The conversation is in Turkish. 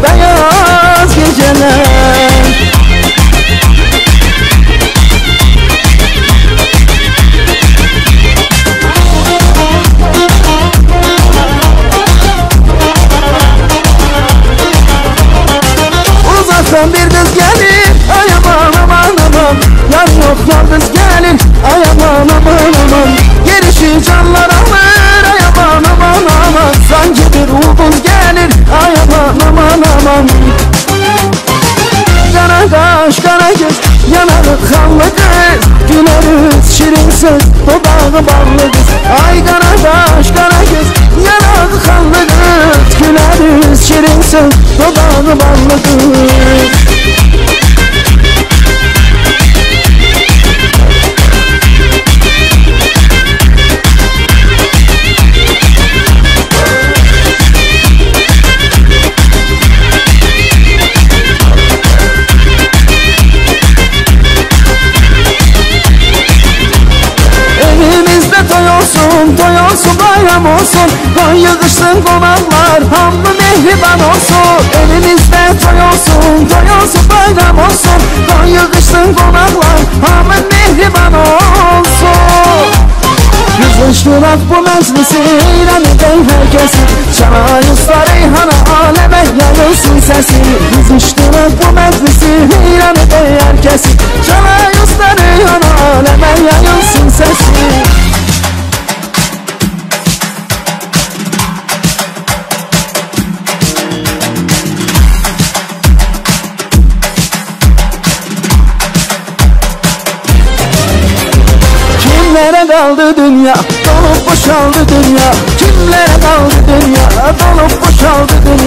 banger. Yanağı ballı kız Ay qara qaş qara göz. Yanağı qanlı kız Gülər yüz şirin söz. Dodağı ballı kız olsun Doyulsun bayram olsun. Koy yığışsın konaklar Hamlı mehriban olsun. Elimizde doyulsun Doyulsun bayram olsun. Koy yığışsın konaklar Hamlı mehriban olsun. Yüzmüş durak bu meclisi İran eden herkesi. Şanayuslar eyhana aleme yayılsın sesi. Yüzmüş durak bu meclisi İran eden herkesi. Şanayuslar eyhana aleme yayılsın Kimlere daldı dünya? Dolup boşaldı dünya. Kimlere daldı dünya? Dolup boşaldı dünya.